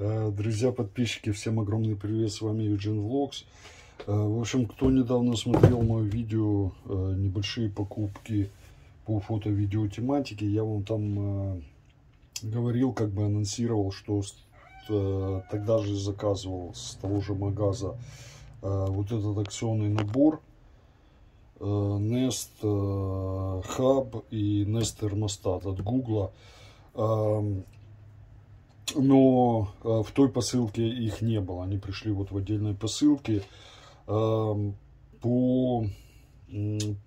Э, друзья, подписчики, всем огромный привет, с вами Юджин Влогс. Э, в общем, кто недавно смотрел мое видео э, «Небольшие покупки по фото-видео тематике», я вам там говорил, как бы анонсировал, что тогда же заказывал с того же магаза вот этот акционный набор Nest Hub и Nest термостат от Google. Но э, в той посылке их не было. Они пришли вот в отдельной посылке. Эм, по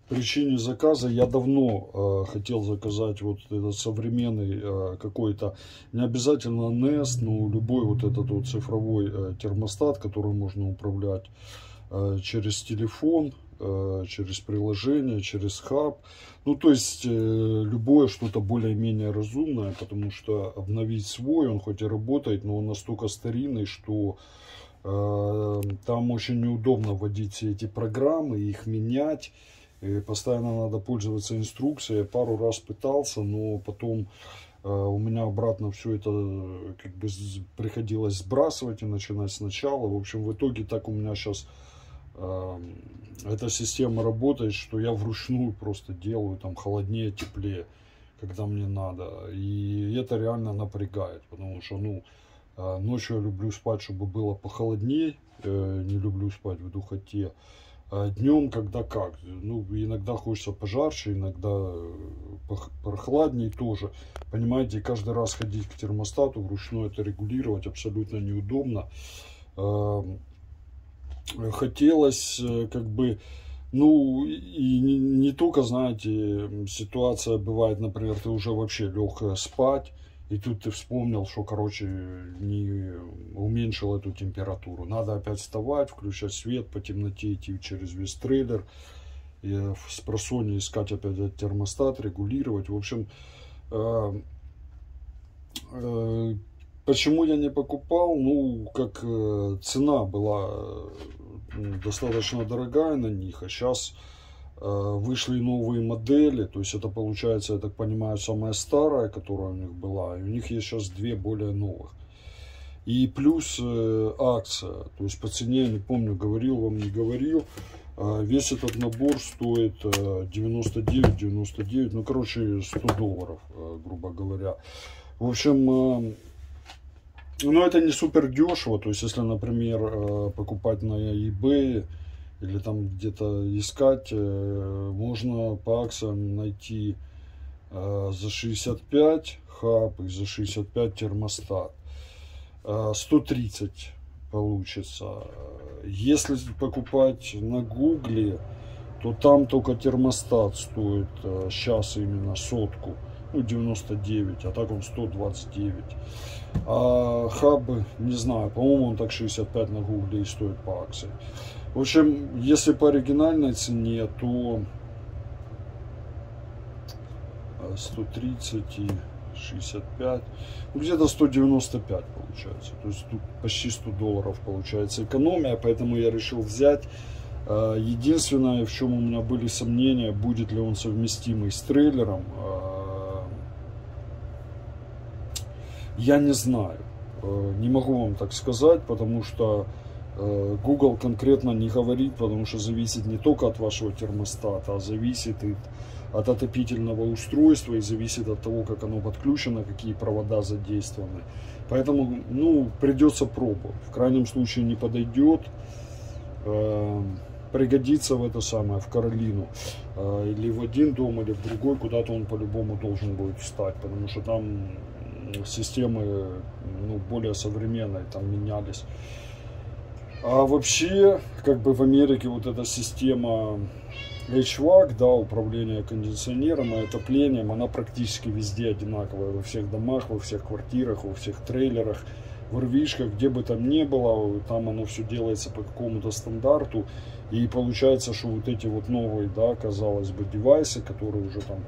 причине заказа я давно э, хотел заказать вот этот современный э, какой-то, не обязательно Nest, но любой вот этот вот цифровой термостат, который можно управлять через телефон, через приложение, через хаб. Ну, то есть, э, любое что-то более-менее разумное, потому что обновить свой, он хоть и работает, но он настолько старинный, что э, там очень неудобно вводить все эти программы, их менять. И постоянно надо пользоваться инструкцией. Я пару раз пытался, но потом э, у меня обратно все это э, как бы приходилось сбрасывать и начинать сначала. В общем, в итоге так у меня сейчас эта система работает, что я вручную просто делаю там холоднее, теплее, когда мне надо. И это реально напрягает, потому что, ну, а, ночью я люблю спать, чтобы было похолоднее, э, не люблю спать в духоте. А днем, когда как, ну, иногда хочется пожарче, иногда э, прохладнее тоже. Понимаете, каждый раз ходить к термостату, вручную это регулировать абсолютно неудобно хотелось э, как бы, ну, и не, не только, знаете, ситуация бывает, например, ты уже вообще лег э, спать, и тут ты вспомнил, что, короче, не уменьшил эту температуру. Надо опять вставать, включать свет, по темноте идти через весь трейлер, и с просони искать опять термостат, регулировать. В общем, э, э, почему я не покупал? Ну, как э, цена была достаточно дорогая на них, а сейчас э, вышли новые модели, то есть это получается, я так понимаю, самая старая, которая у них была, и у них есть сейчас две более новых. И плюс э, акция, то есть по цене, не помню, говорил вам, не говорил, э, весь этот набор стоит 99,99, 99, ну, короче, 100 долларов, грубо говоря. В общем, но это не супер дешево. То есть, если, например, э, покупать на eBay или там где-то искать, э, можно по акциям найти э, за 65 хаб и за 65 термостат. 130 получится. Если покупать на гугле, то там только термостат стоит сейчас именно сотку ну, 99, а так он 129. А хаб, не знаю, по-моему, он так 65 на гугле и стоит по акции. В общем, если по оригинальной цене, то 130 и 65, ну, где-то 195 получается. То есть тут почти 100 долларов получается экономия, поэтому я решил взять. А, единственное, в чем у меня были сомнения, будет ли он совместимый с трейлером, а, Я не знаю. Э, не могу вам так сказать, потому что э, Google конкретно не говорит, потому что зависит не только от вашего термостата, а зависит и от отопительного устройства и зависит от того, как оно подключено, какие провода задействованы. Поэтому, ну, придется пробовать. В крайнем случае не подойдет, э, пригодится в это самое, в Каролину. или в один дом, или в другой, куда-то он по-любому должен будет встать, потому что там системы ну, более современные там менялись. А вообще, как бы в Америке вот эта система HVAC, да, управление кондиционером и отоплением, она практически везде одинаковая, во всех домах, во всех квартирах, во всех трейлерах, в рвишках, где бы там ни было, там оно все делается по какому-то стандарту, и получается, что вот эти вот новые, да, казалось бы, девайсы, которые уже там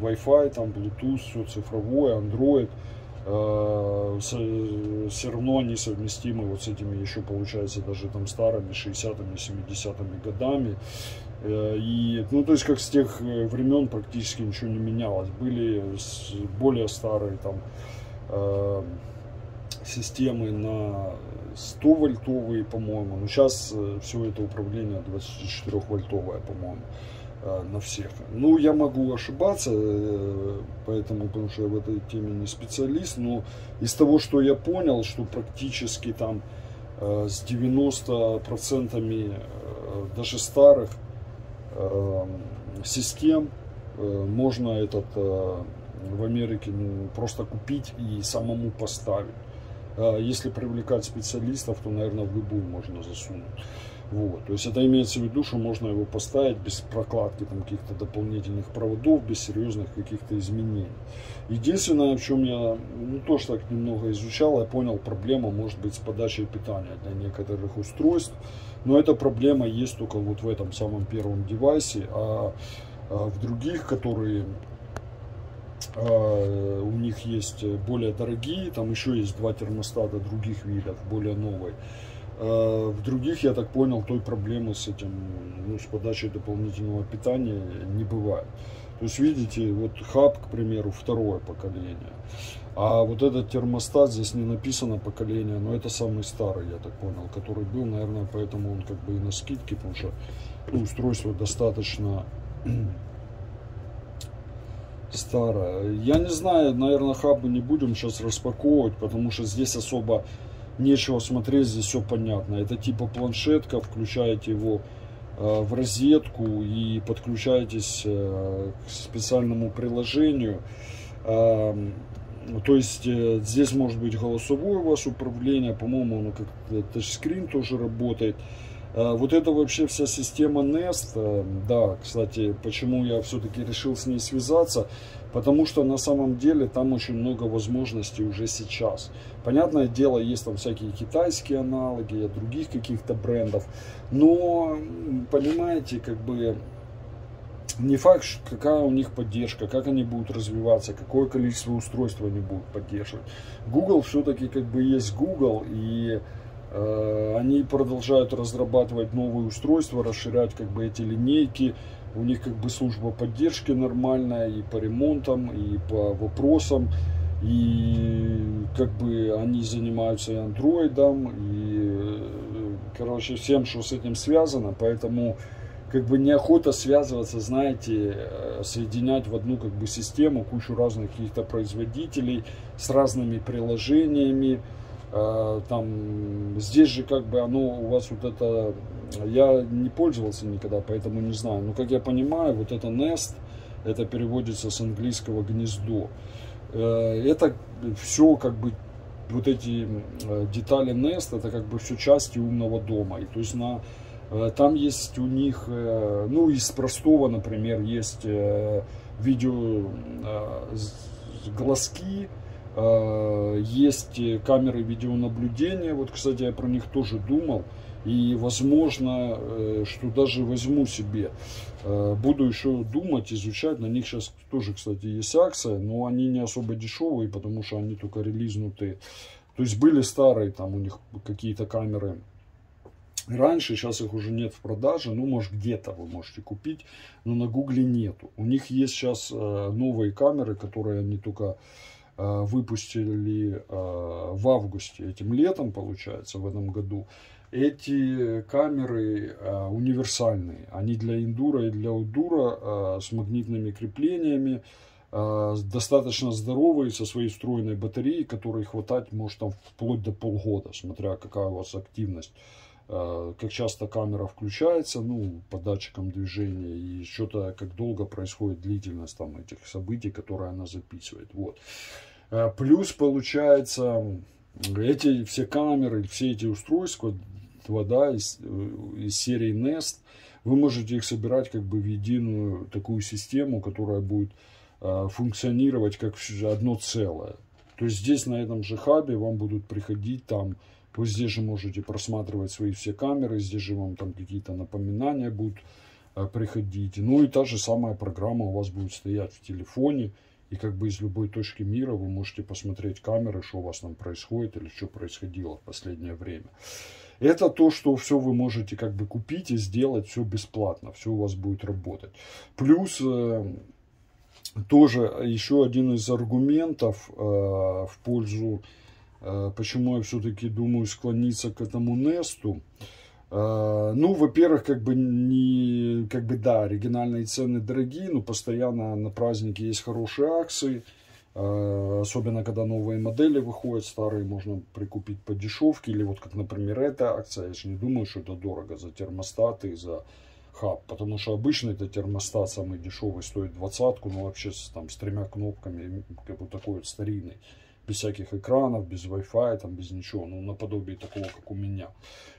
Wi-Fi, там Bluetooth, все цифровое, Android, Э, все равно несовместимы вот с этими еще получается даже там старыми 60-ми 70-ми годами. Э, и ну то есть как с тех э, времен практически ничего не менялось. Были более старые там системы на 100 вольтовые, по-моему. Но сейчас э, все это управление 24 вольтовое, по-моему, э, на всех. Ну, я могу ошибаться, э, поэтому, потому что я в этой теме не специалист, но из того, что я понял, что практически там с 90% даже старых систем можно этот в Америке ну, просто купить и самому поставить. А если привлекать специалистов, то, наверное, в любую можно засунуть. Вот. То есть это имеется в виду, что можно его поставить без прокладки там, каких-то дополнительных проводов, без серьезных каких-то изменений. Единственное, в чем я ну, тоже так немного изучал, я понял, проблема может быть с подачей питания для некоторых устройств. Но эта проблема есть только вот в этом самом первом девайсе, а, а в других, которые а, у них есть более дорогие, там еще есть два термостата других видов, более новые. А, в других, я так понял, той проблемы с этим, ну, с подачей дополнительного питания не бывает. То есть, видите, вот хаб, к примеру, второе поколение. А вот этот термостат, здесь не написано поколение, но это самый старый, я так понял, который был, наверное, поэтому он как бы и на скидке, потому что ну, устройство достаточно старая. Я не знаю, наверное, хабы не будем сейчас распаковывать, потому что здесь особо нечего смотреть, здесь все понятно. Это типа планшетка, включаете его э, в розетку и подключаетесь э, к специальному приложению. Э, то есть э, здесь может быть голосовое у вас управление, по-моему, оно как тачскрин тоже работает. Вот это вообще вся система Nest, да, кстати, почему я все-таки решил с ней связаться, потому что на самом деле там очень много возможностей уже сейчас. Понятное дело, есть там всякие китайские аналоги, других каких-то брендов, но, понимаете, как бы не факт, какая у них поддержка, как они будут развиваться, какое количество устройств они будут поддерживать. Google все-таки как бы есть Google, и Э, они продолжают разрабатывать новые устройства, расширять как бы эти линейки. У них как бы служба поддержки нормальная и по ремонтам, и по вопросам. И как бы они занимаются и андроидом, и, э, короче, всем, что с этим связано. Поэтому как бы неохота связываться, знаете, э, соединять в одну как бы систему кучу разных каких-то производителей с разными приложениями. А, там здесь же как бы оно у вас вот это я не пользовался никогда поэтому не знаю. Но как я понимаю вот это nest это переводится с английского гнездо э, это все как бы вот эти э, детали nest это как бы все части умного дома. И то есть на э, там есть у них ну из простого например есть видео глазки есть камеры видеонаблюдения, вот, кстати, я про них тоже думал. И возможно, э, что даже возьму себе. Э, буду еще думать, изучать. На них сейчас тоже, кстати, есть акция, но они не особо дешевые, потому что они только релизнутые. То есть были старые, там у них какие-то камеры раньше, сейчас их уже нет в продаже. Ну, может, где-то вы можете купить, но на гугле нету. У них есть сейчас новые камеры, которые они только Э, выпустили э, в августе, этим летом, получается, в этом году. Эти камеры э, универсальные. Они для индура и для удура с магнитными креплениями. Достаточно здоровые, со своей встроенной батареей, которой хватать может там вплоть до полгода, смотря какая у вас активность как часто камера включается, ну, по датчикам движения, и что-то, как долго происходит длительность там этих событий, которые она записывает. Вот. Э, плюс получается, эти все камеры, все эти устройства, да, из, э, из серии Nest, вы можете их собирать как бы в единую такую систему, которая будет э, функционировать как одно целое. То есть здесь на этом же хабе вам будут приходить там, вы здесь же можете просматривать свои все камеры, здесь же вам там какие-то напоминания будут приходить. Ну и та же самая программа у вас будет стоять в телефоне. И как бы из любой точки мира вы можете посмотреть камеры, что у вас там происходит или что происходило в последнее время. Это то, что все вы можете как бы купить и сделать все бесплатно, все у вас будет работать. Плюс э, тоже еще один из аргументов э, в пользу почему я все-таки думаю склониться к этому Несту. Ну, во-первых, как бы не, как бы да, оригинальные цены дорогие, но постоянно на праздники есть хорошие акции. Особенно, когда новые модели выходят, старые можно прикупить по дешевке. Или вот как, например, эта акция. Я же не думаю, что это дорого за термостаты, за хаб. Потому что обычно это термостат самый дешевый стоит двадцатку, но вообще там, с тремя кнопками, как вот такой вот старинный. Без всяких экранов, без Wi-Fi, там, без ничего. Ну, наподобие такого, как у меня.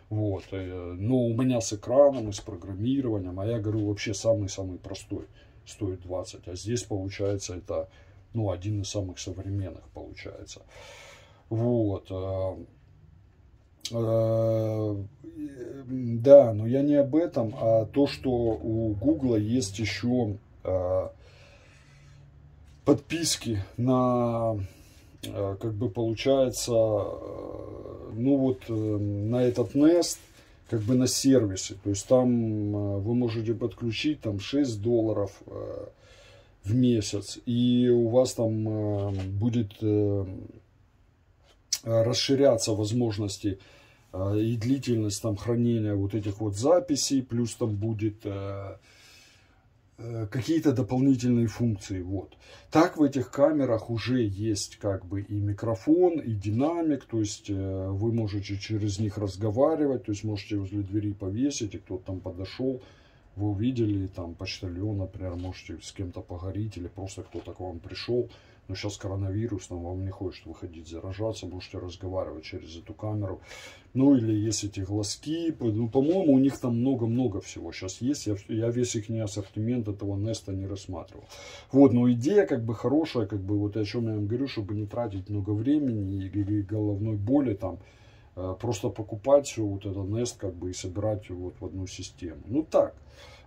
Вот. Э, но у меня с экраном и с программированием, а я говорю вообще самый-самый простой, стоит 20. А здесь получается это, ну, один из самых современных получается. Вот. Э, э, да, но я не об этом, а то, что у Гугла есть еще подписки на, как бы получается, ну вот э, на этот Nest, как бы на сервисы. То есть там э, вы можете подключить там 6 долларов э, в месяц. И у вас там будет расширяться возможности и длительность там хранения вот этих вот записей. Плюс там будет Э, какие-то дополнительные функции. Вот. Так в этих камерах уже есть как бы и микрофон, и динамик, то есть э, вы можете через них разговаривать, то есть можете возле двери повесить, и кто-то там подошел, вы увидели там почтальон, например, можете с кем-то поговорить, или просто кто-то к вам пришел, но сейчас коронавирус, там вам не хочет выходить заражаться, можете разговаривать через эту камеру. Ну или есть эти глазки, ну по-моему у них там много-много всего сейчас есть, я, я весь их не ассортимент этого Неста не рассматривал. Вот, но идея как бы хорошая, как бы вот о чем я вам говорю, чтобы не тратить много времени и, и головной боли там, просто покупать все вот это Nest как бы и собирать его вот в одну систему. Ну так.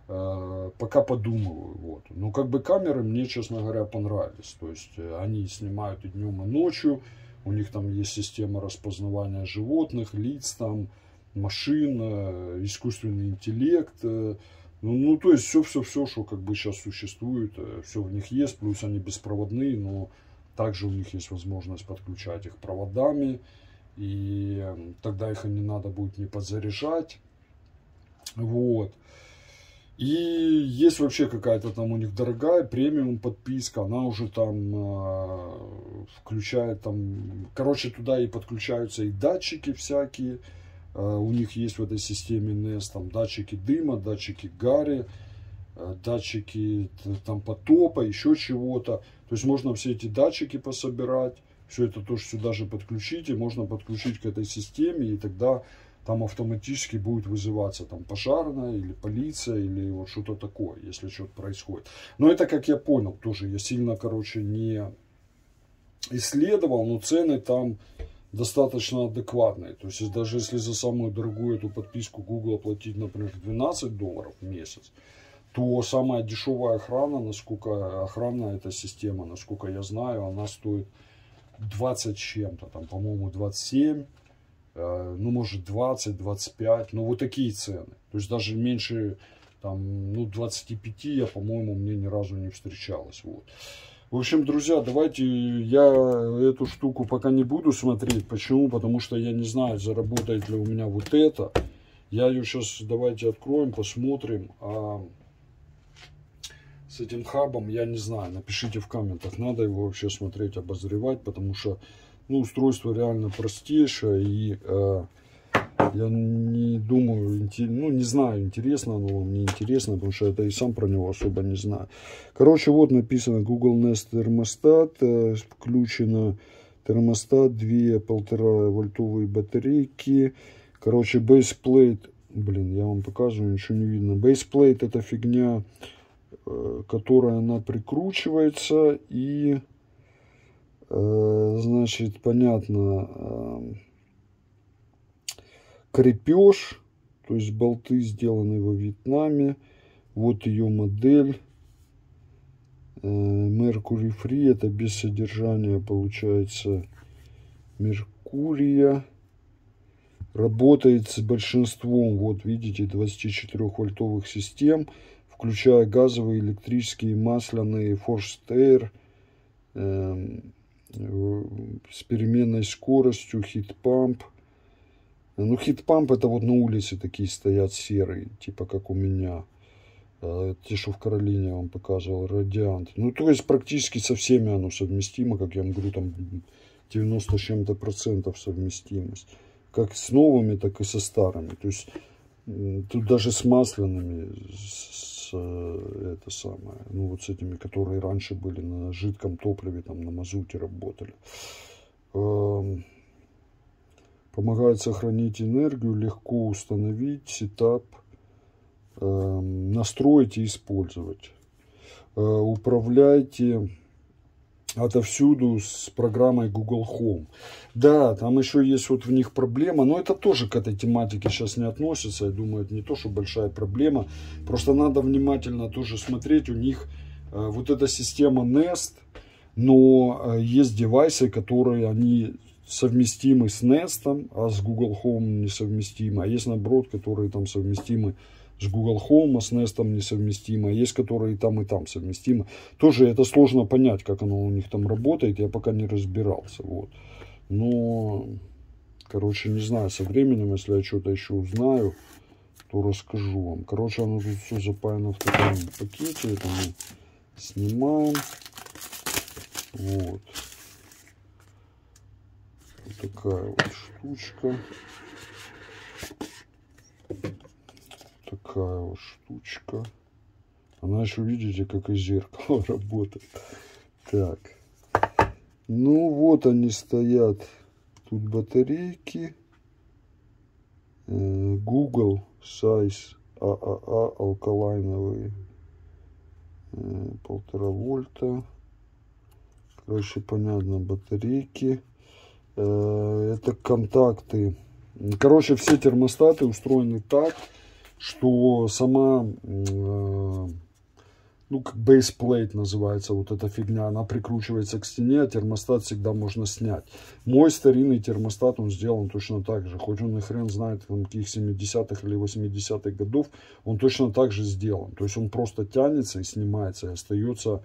Э, пока подумываю. Вот. Но как бы камеры мне, честно говоря, понравились. То есть э, они снимают и днем, и ночью. У них там есть система распознавания животных, лиц, там, машин, э, искусственный интеллект. Ну, ну, то есть все-все-все, что как бы сейчас существует, все в них есть. Плюс они беспроводные, но также у них есть возможность подключать их проводами. И тогда их не надо будет не подзаряжать. Вот. И есть вообще какая-то там у них дорогая премиум подписка, она уже там э, включает там, короче, туда и подключаются и датчики всякие. Э, у них есть в этой системе NES там датчики дыма, датчики гари, э, датчики там потопа, еще чего-то. То есть можно все эти датчики пособирать, все это тоже сюда же подключить, и можно подключить к этой системе, и тогда там автоматически будет вызываться там пожарная или полиция или вот что-то такое, если что-то происходит. Но это, как я понял, тоже я сильно, короче, не исследовал, но цены там достаточно адекватные. То есть даже если за самую дорогую эту подписку Google платить, например, 12 долларов в месяц, то самая дешевая охрана, насколько охрана эта система, насколько я знаю, она стоит 20 чем-то, там, по-моему, 27 Э, ну, может, 20, 25, ну, вот такие цены. То есть даже меньше, там, ну, 25 я, по-моему, мне ни разу не встречалось, вот. В общем, друзья, давайте я эту штуку пока не буду смотреть. Почему? Потому что я не знаю, заработает ли у меня вот это. Я ее сейчас давайте откроем, посмотрим. А с этим хабом я не знаю. Напишите в комментах, надо его вообще смотреть, обозревать, потому что ну, устройство реально простейшее. И э, я не думаю, ну, не знаю, интересно оно вам, не интересно, потому что это и сам про него особо не знаю. Короче, вот написано Google Nest термостат. Э, включено термостат, две полтора вольтовые батарейки. Короче, base plate. Блин, я вам показываю, ничего не видно. Base plate это фигня, которая она прикручивается и Э, значит, понятно, э, крепеж, то есть болты сделаны во Вьетнаме. Вот ее модель. Э, Mercury Free, это без содержания получается Меркурия. Работает с большинством, вот видите, 24 вольтовых систем, включая газовые, электрические, масляные, Forced эм, с переменной скоростью, хит-памп. Ну, хит-памп это вот на улице такие стоят серые, типа как у меня. Э, те, что в Каролине вам показывал, радиант. Ну, то есть практически со всеми оно совместимо, как я вам говорю, там 90 с чем-то процентов совместимость. Как с новыми, так и со старыми. То есть тут даже с масляными, с, э, это самое, ну вот с этими, которые раньше были на жидком топливе, там на мазуте работали. Эм, помогает сохранить энергию, легко установить сетап, эм, настроить и использовать. Э, управляйте отовсюду с программой Google Home. Да, там еще есть вот в них проблема, но это тоже к этой тематике сейчас не относится. Я думаю, это не то, что большая проблема. Просто надо внимательно тоже смотреть. У них э, вот эта система Nest, но э, есть девайсы, которые они совместимы с Nest, а с Google Home несовместимы. А есть наоборот, которые там совместимы с Google Home, с Nest несовместимо. Есть, которые там и там совместимы. Тоже это сложно понять, как оно у них там работает. Я пока не разбирался. Вот. Но, короче, не знаю, со временем, если я что-то еще узнаю, то расскажу вам. Короче, оно тут все запаяно в таком пакете. Это мы снимаем. Вот. Вот такая вот штучка такая вот штучка. Она еще, видите, как и зеркало работает. Так. Ну, вот они стоят. Тут батарейки. Э, Google Size ААА алкалайновые. Э, полтора вольта. Короче, понятно, батарейки. Э, это контакты. Короче, все термостаты устроены так, что сама, э, ну, как бейсплейт называется, вот эта фигня, она прикручивается к стене, а термостат всегда можно снять. Мой старинный термостат, он сделан точно так же, хоть он и хрен знает, там, каких 70-х или 80-х годов, он точно так же сделан. То есть он просто тянется и снимается, и остается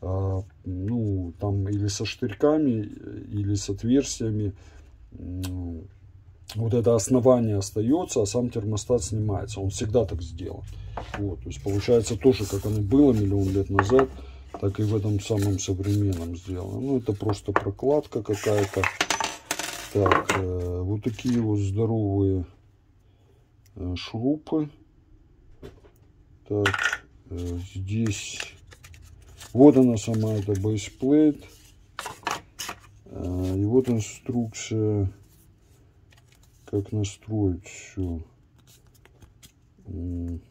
ну, там или со штырьками, или с отверстиями, вот это основание остается, а сам термостат снимается. Он всегда так сделан. Вот, то есть получается тоже, как оно было миллион лет назад, так и в этом самом современном сделано. Ну, это просто прокладка какая-то. Так, э, вот такие вот здоровые э, шурупы. Так, э, здесь вот она сама, эта бейсплейт. Э, и вот инструкция как настроить все. Блин,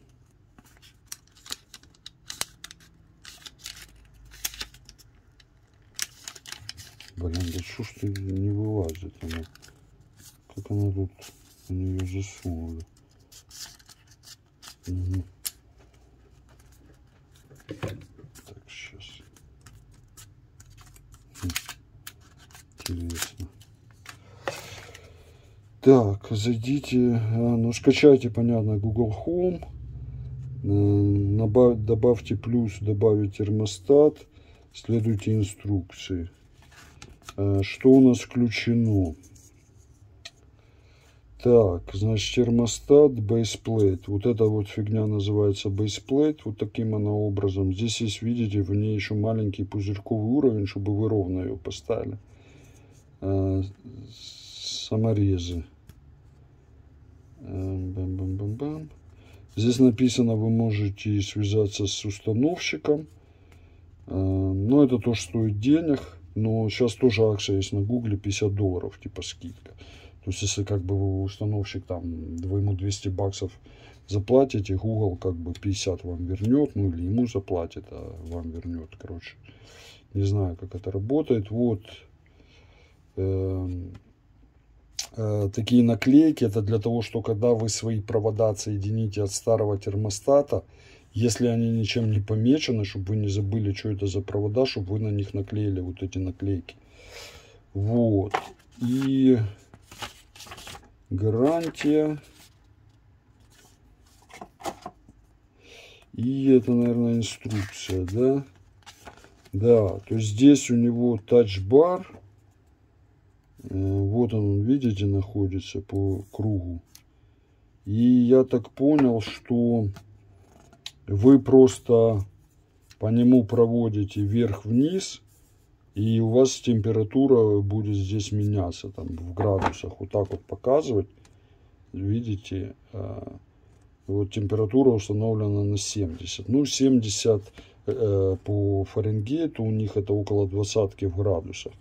да что ж ты не вылазит она? Как она тут у нее засунули? Угу. Так, сейчас. Хм. Интересно. Так, зайдите, э, ну скачайте, понятно, Google Home, э, добавьте плюс, добавить термостат, следуйте инструкции. Э, что у нас включено? Так, значит, термостат, baseplate. Вот эта вот фигня называется baseplate. Вот таким она образом. Здесь есть, видите, в ней еще маленький пузырьковый уровень, чтобы вы ровно ее поставили. Саморезы. Бам, бам, бам, бам. Здесь написано, вы можете связаться с установщиком. Но это тоже стоит денег. Но сейчас тоже акция есть на гугле 50 долларов, типа скидка. То есть, если как бы установщик там, вы ему 200 баксов заплатите, Google как бы 50 вам вернет, ну или ему заплатит, а вам вернет, короче. Не знаю, как это работает. Вот. Эм, Э, такие наклейки, это для того, что когда вы свои провода соедините от старого термостата, если они ничем не помечены, чтобы вы не забыли, что это за провода, чтобы вы на них наклеили вот эти наклейки. Вот. И гарантия. И это, наверное, инструкция, да? Да, то есть здесь у него тач-бар Вот он, видите, находится по кругу. И я так понял, что вы просто по нему проводите вверх-вниз, и у вас температура будет здесь меняться, там в градусах, вот так вот показывать. Видите, а, вот температура установлена на 70. Ну, 70 э, по Фаренгейту у них это около 20 в градусах.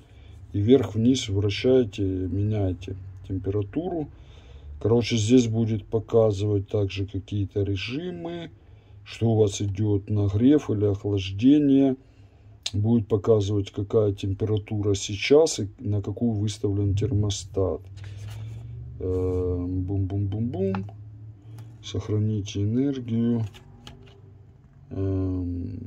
И вверх-вниз вращаете, меняете температуру. Короче, здесь будет показывать также какие-то режимы, что у вас идет нагрев или охлаждение. Будет показывать, какая температура сейчас и на какую выставлен термостат. Э, бум-бум-бум-бум сохраните энергию. Эм,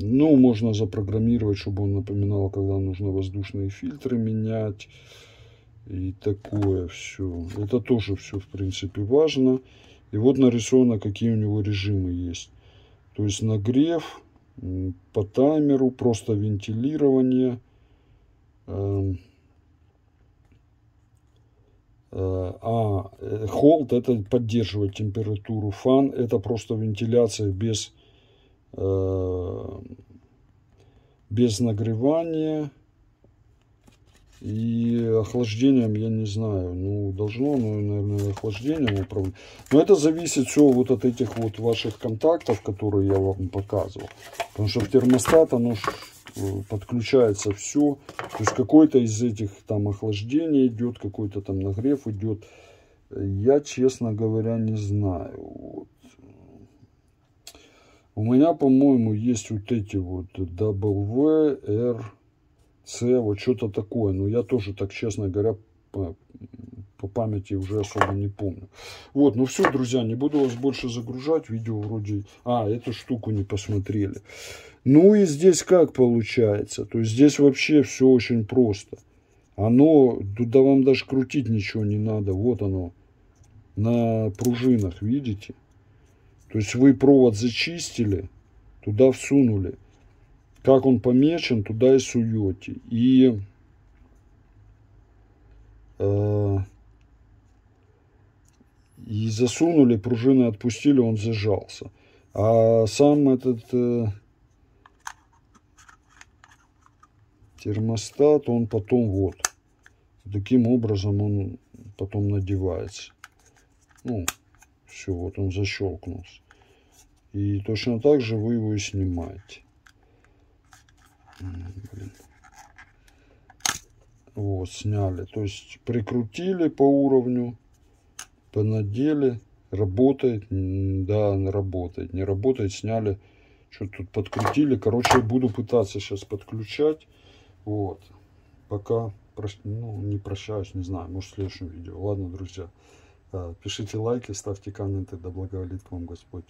ну, можно запрограммировать, чтобы он напоминал, когда нужно воздушные фильтры менять. И такое все. Это тоже все, в принципе, важно. И вот нарисовано, какие у него режимы есть. То есть нагрев по таймеру, просто вентилирование. Эм, Э, а холд это поддерживает температуру. Фан это просто вентиляция без, э, без нагревания. И охлаждением, я не знаю, ну, должно, ну, наверное, охлаждением управлять. Но это зависит все вот от этих вот ваших контактов, которые я вам показывал. Потому что в термостат оно подключается все. То есть какой-то из этих там охлаждения идет, какой-то там нагрев идет. Я, честно говоря, не знаю. Вот. У меня, по-моему, есть вот эти вот W, R, C, вот что-то такое. Но я тоже так, честно говоря, по, по памяти уже особо не помню. Вот, ну все, друзья, не буду вас больше загружать. Видео вроде... А, эту штуку не посмотрели. Ну и здесь как получается? То есть здесь вообще все очень просто. Оно, туда вам даже крутить ничего не надо. Вот оно на пружинах, видите? То есть вы провод зачистили, туда всунули. Как он помечен, туда и суете. И э, и засунули, пружины отпустили, он зажался. А сам этот э, термостат, он потом вот. Таким образом он потом надевается. Ну, все, вот он защелкнулся. И точно так же вы его снимаете. Вот, сняли. То есть прикрутили по уровню, понадели, работает, да, работает. Не работает, сняли, что-то тут подкрутили. Короче, буду пытаться сейчас подключать. Вот. Пока ну, не прощаюсь, не знаю, может в следующем видео. Ладно, друзья, э, пишите лайки, ставьте комменты, да благоволит к вам Господь.